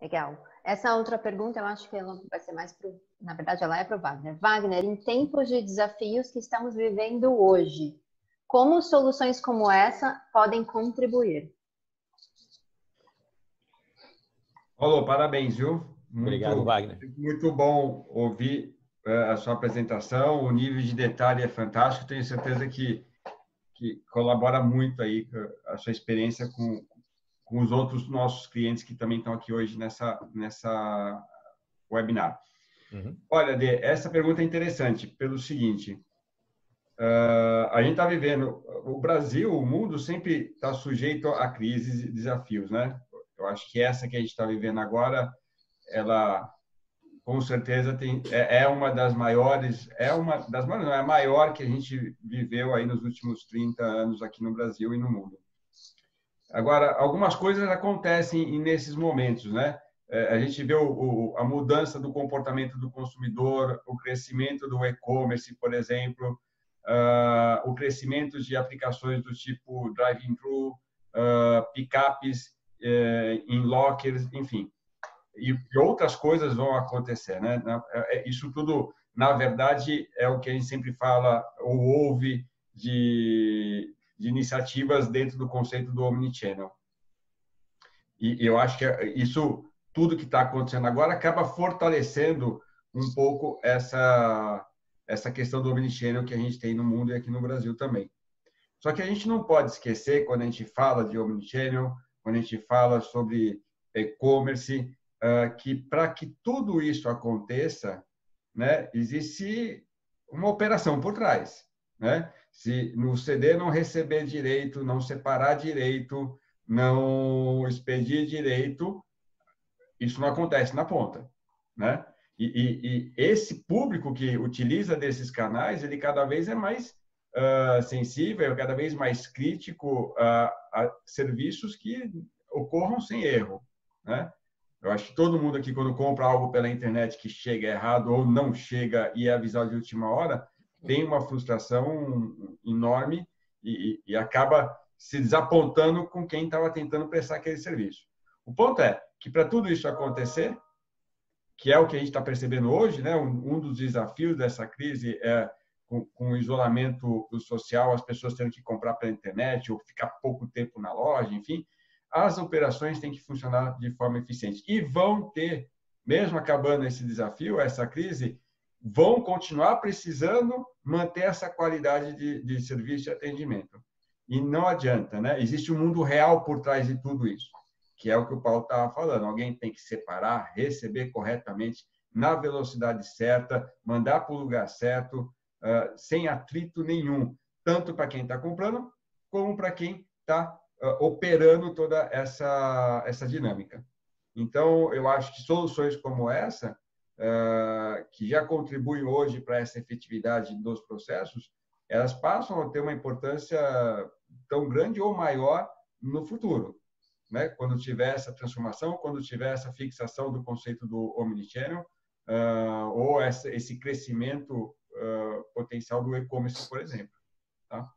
Legal. Essa outra pergunta, eu acho que ela vai ser mais pro, na verdade, ela é para o Wagner. Wagner, em tempos de desafios que estamos vivendo hoje, como soluções como essa podem contribuir? Alô, parabéns, viu? Muito, Obrigado, Wagner. Muito bom ouvir uh, a sua apresentação. O nível de detalhe é fantástico. Tenho certeza que, que colabora muito aí a sua experiência com, com os outros nossos clientes que também estão aqui hoje nessa, nessa webinar. Uhum. Olha, Dê, essa pergunta é interessante pelo seguinte. Uh, a gente está vivendo, o Brasil, o mundo sempre está sujeito a crises e desafios, né? Eu acho que essa que a gente está vivendo agora ela com certeza tem, é, é, uma das maiores, é uma das maiores, não é a maior que a gente viveu aí nos últimos 30 anos aqui no Brasil e no mundo. Agora, algumas coisas acontecem nesses momentos, né? É, a gente vê o, o, a mudança do comportamento do consumidor, o crescimento do e-commerce, por exemplo, uh, o crescimento de aplicações do tipo drive-thru, uh, picapes uh, em lockers, enfim e, e outras coisas vão acontecer, né? É, é, isso tudo, na verdade, é o que a gente sempre fala ou ouve de, de iniciativas dentro do conceito do omnichannel. E eu acho que isso, tudo que está acontecendo agora, acaba fortalecendo um pouco essa essa questão do omnichannel que a gente tem no mundo e aqui no Brasil também. Só que a gente não pode esquecer, quando a gente fala de omnichannel, quando a gente fala sobre e-commerce, uh, que para que tudo isso aconteça, né, existe uma operação por trás, né? Se no CD não receber direito, não separar direito, não expedir direito, isso não acontece na ponta, né? E, e, e esse público que utiliza desses canais, ele cada vez é mais uh, sensível, cada vez mais crítico a, a serviços que ocorram sem erro, né? Eu acho que todo mundo aqui, quando compra algo pela internet que chega errado ou não chega e é avisado de última hora, tem uma frustração enorme e, e acaba se desapontando com quem estava tentando prestar aquele serviço. O ponto é que para tudo isso acontecer, que é o que a gente está percebendo hoje, né? Um, um, dos desafios dessa crise é com, com, o isolamento social, as pessoas tendo que comprar pela internet ou ficar pouco tempo na loja, enfim, as operações têm que funcionar de forma eficiente. E vão ter, mesmo acabando esse desafio, essa crise, vão continuar precisando manter essa qualidade de, de serviço e atendimento. E não adianta, né? Existe um mundo real por trás de tudo isso, que é o que o Paulo estava falando. Alguém tem que separar, receber corretamente, na velocidade certa, mandar para o lugar certo, uh, sem atrito nenhum, tanto para quem está comprando, como para quem está uh, operando toda essa, essa dinâmica. Então, eu acho que soluções como essa, que já contribuem hoje para essa efetividade dos processos, elas passam a ter uma importância tão grande ou maior no futuro. Né? Quando tiver essa transformação, quando tiver essa fixação do conceito do omnichannel, uh, ou essa, esse crescimento uh, potencial do e-commerce, por exemplo. Tá?